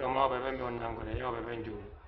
ko mawɓe ɓen ɓe wonnankoɗe yewɓe ɓen juulu heno